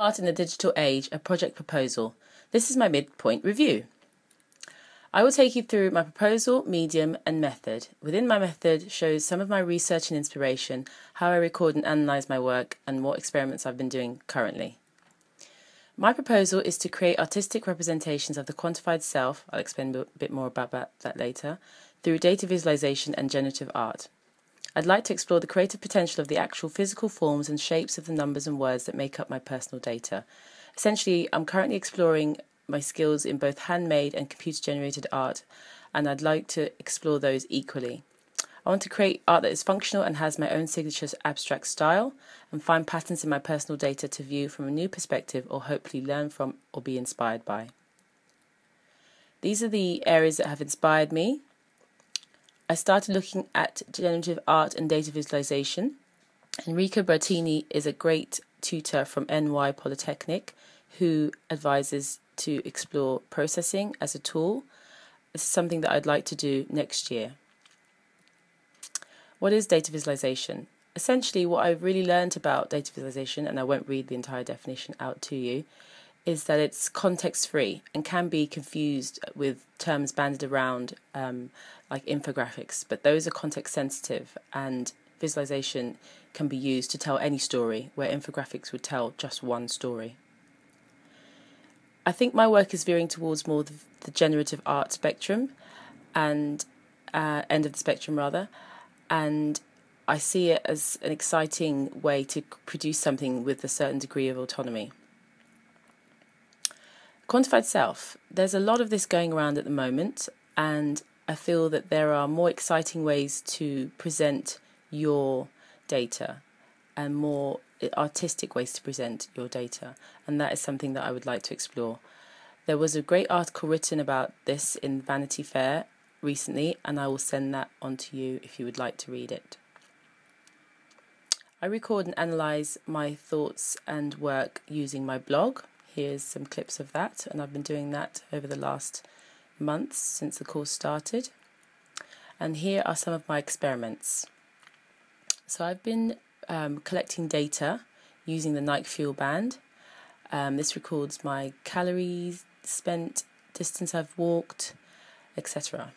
Art in the Digital Age, a project proposal. This is my midpoint review. I will take you through my proposal, medium, and method. Within my method shows some of my research and inspiration, how I record and analyse my work, and what experiments I've been doing currently. My proposal is to create artistic representations of the quantified self, I'll explain a bit more about that later, through data visualization and generative art. I'd like to explore the creative potential of the actual physical forms and shapes of the numbers and words that make up my personal data. Essentially, I'm currently exploring my skills in both handmade and computer generated art, and I'd like to explore those equally. I want to create art that is functional and has my own signature abstract style, and find patterns in my personal data to view from a new perspective or hopefully learn from or be inspired by. These are the areas that have inspired me I started looking at generative art and data visualization. Enrico Bertini is a great tutor from NY Polytechnic who advises to explore processing as a tool. This is something that I'd like to do next year. What is data visualization? Essentially, what I've really learned about data visualization, and I won't read the entire definition out to you, is that it's context free and can be confused with terms banded around um, like infographics, but those are context sensitive and visualization can be used to tell any story where infographics would tell just one story. I think my work is veering towards more the, the generative art spectrum and uh, end of the spectrum rather, and I see it as an exciting way to produce something with a certain degree of autonomy. Quantified self. There's a lot of this going around at the moment, and I feel that there are more exciting ways to present your data and more artistic ways to present your data, and that is something that I would like to explore. There was a great article written about this in Vanity Fair recently, and I will send that on to you if you would like to read it. I record and analyze my thoughts and work using my blog, Here's some clips of that, and I've been doing that over the last months since the course started. And here are some of my experiments. So I've been um, collecting data using the Nike Fuel Band. Um, this records my calories spent, distance I've walked, etc.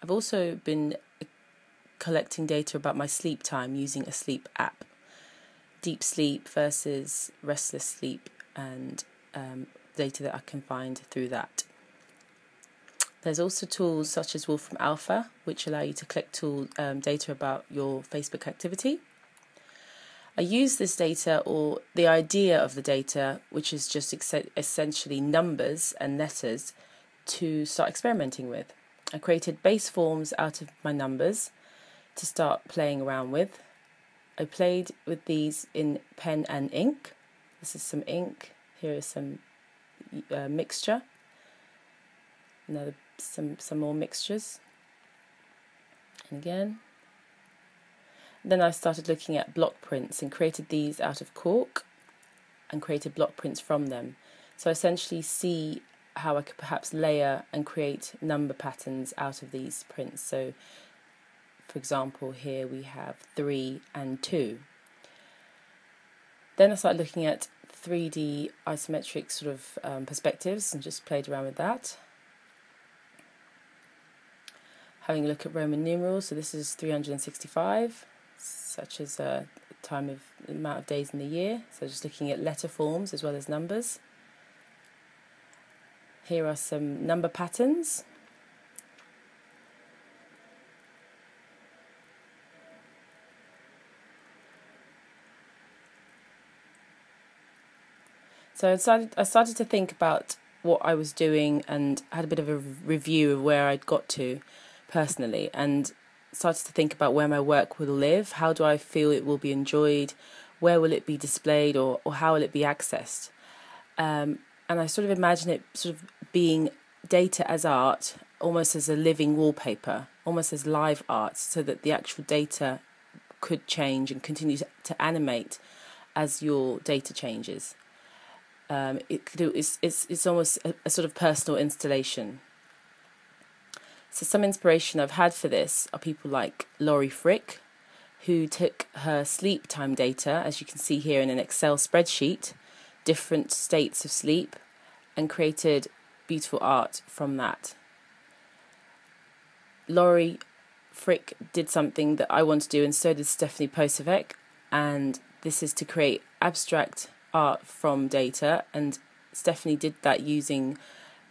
I've also been collecting data about my sleep time using a sleep app. Deep sleep versus restless sleep and um, data that I can find through that. There's also tools such as Wolfram Alpha, which allow you to collect tool, um, data about your Facebook activity. I use this data or the idea of the data, which is just ex- essentially numbers and letters, to start experimenting with. I created base forms out of my numbers to start playing around with. I played with these in pen and ink this is some ink. Here is some uh, mixture. Another some some more mixtures. And again. Then I started looking at block prints and created these out of cork and created block prints from them. So I essentially see how I could perhaps layer and create number patterns out of these prints. So for example, here we have three and two. Then I started looking at 3D isometric sort of um, perspectives and just played around with that. Having a look at Roman numerals, so this is 365, such as a time of amount of days in the year. So just looking at letter forms as well as numbers. Here are some number patterns. So I started, I started to think about what I was doing and had a bit of a review of where I'd got to personally and started to think about where my work will live. How do I feel it will be enjoyed? Where will it be displayed or, or how will it be accessed? Um, and I sort of imagine it sort of being data as art, almost as a living wallpaper, almost as live art, so that the actual data could change and continue to, to animate as your data changes. Um, it do, it's, it's, it's almost a, a sort of personal installation. So some inspiration I've had for this are people like Laurie Frick, who took her sleep time data, as you can see here in an Excel spreadsheet, different states of sleep and created beautiful art from that. Laurie Frick did something that I want to do, and so did Stefanie Posavec, and this is to create abstract art from data. And Stefanie did that using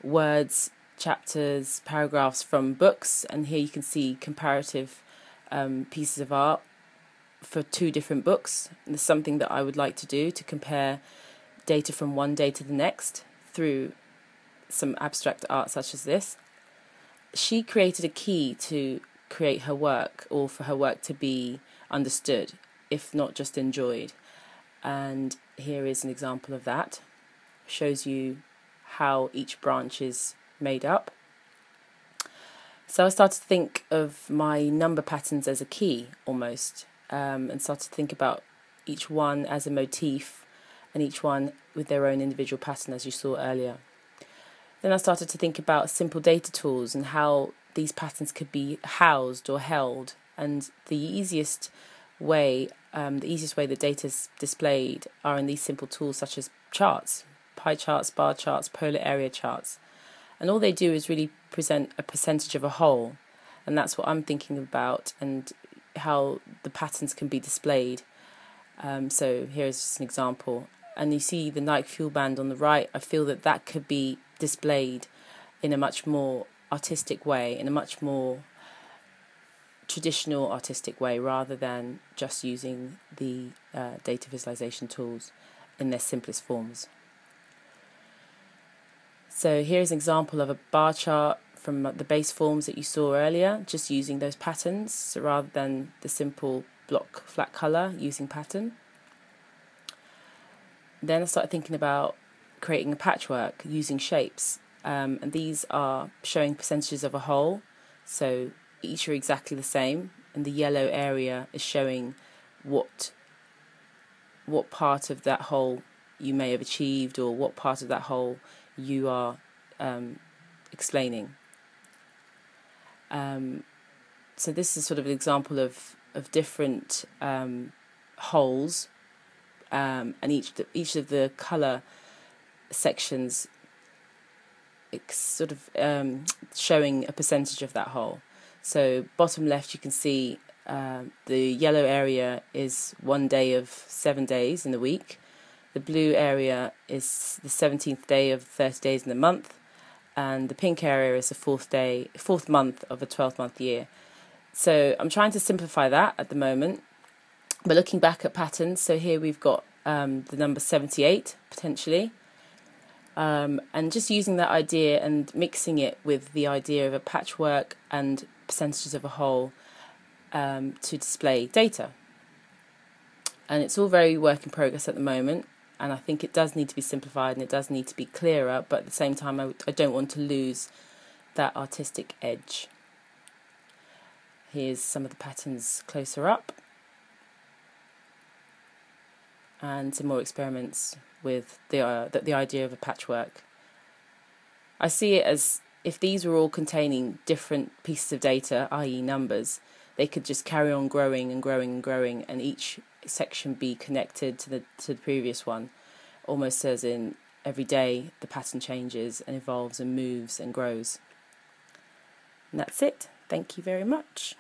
words, chapters, paragraphs from books, and here you can see comparative um, pieces of art for two different books. And it's something that I would like to do to compare data from one day to the next through some abstract art such as this. She created a key to create her work or for her work to be understood, if not just enjoyed. And here is an example of that. Shows you how each branch is made up. So I started to think of my number patterns as a key almost, um, and started to think about each one as a motif and each one with their own individual pattern, as you saw earlier. Then I started to think about simple data tools and how these patterns could be housed or held. And the easiest way, um, the easiest way that data is displayed are in these simple tools such as charts, pie charts, bar charts, polar area charts. And all they do is really present a percentage of a whole. And that's what I'm thinking about and how the patterns can be displayed. Um, so here's just an example. And you see the Nike Fuel Band on the right. I feel that that could be displayed in a much more artistic way, in a much more traditional artistic way, rather than just using the uh, data visualization tools in their simplest forms. So here's an example of a bar chart from the base forms that you saw earlier, just using those patterns so rather than the simple block flat color using pattern. Then I started thinking about creating a patchwork using shapes. Um, and these are showing percentages of a whole. So each are exactly the same. And the yellow area is showing what what part of that whole you may have achieved or what part of that whole you are um, explaining. Um, so this is sort of an example of of different um, wholes, um, and each each of the color sections sort of um, showing a percentage of that whole. So bottom left, you can see uh, the yellow area is one day of seven days in the week. The blue area is the 17th day of 30 days in the month. And the pink area is the fourth day, fourth month of a 12 month year. So I'm trying to simplify that at the moment. But looking back at patterns, so here we've got um, the number 78 potentially. Um, and just using that idea and mixing it with the idea of a patchwork and percentages of a whole um, to display data. And it's all very work in progress at the moment, and I think it does need to be simplified and it does need to be clearer, but at the same time, I, I don't want to lose that artistic edge. Here's some of the patterns closer up and some more experiments with the, uh, the, the idea of a patchwork. I see it as if these were all containing different pieces of data, i.e., numbers, they could just carry on growing and growing and growing, and each section be connected to the to the previous one, almost as in every day the pattern changes and evolves and moves and grows. And that's it. Thank you very much.